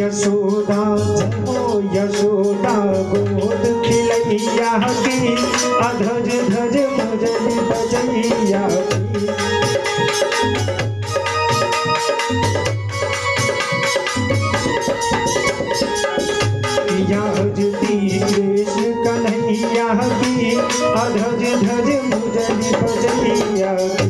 यशोदा यशोदा गोद खिलैया की अधज धज मुरली बजैया की। किया जुती कृष्ण कन्हैया की अधज धज मुरली बजैया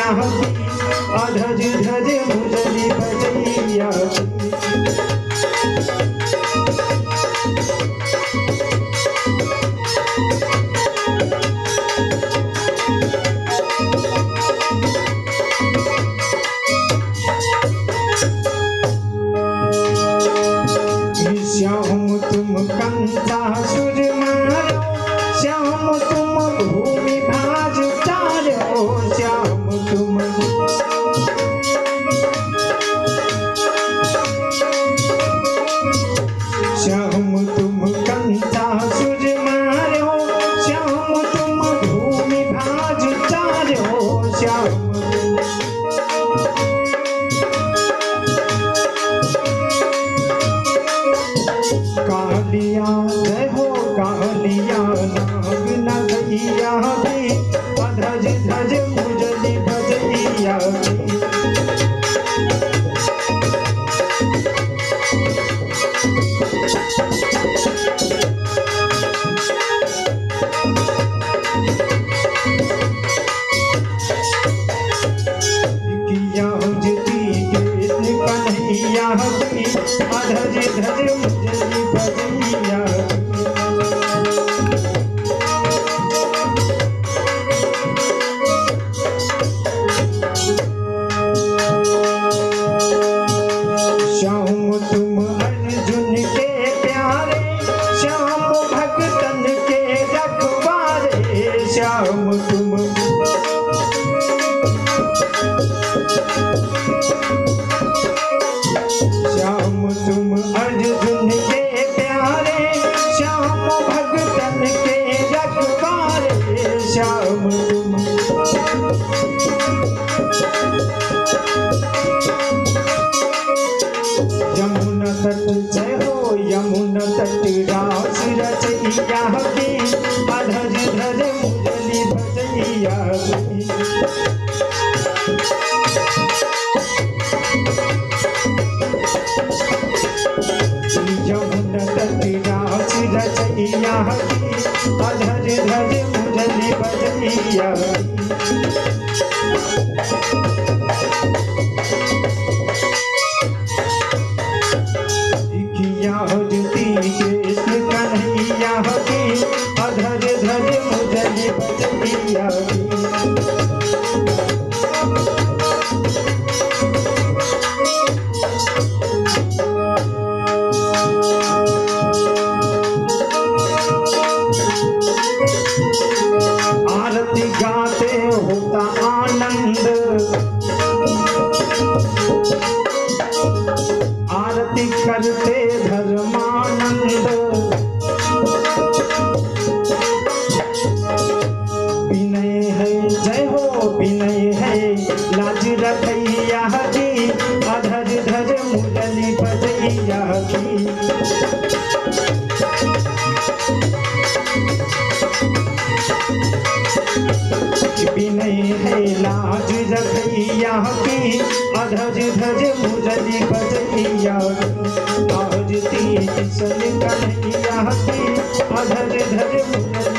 कन्हैया अधज धज मुरली बजैया की अधज धज मुरली यमुना तट जय हो, यमुना तट रास रचइया के अधर धर यमुना तट रास रचइया के अधर धर मुरली बजैया की नहीं है लाज रखिया की, अधज धज मुजली बजलिया आज तीन सन कन्हैया की, अधज धज मुजली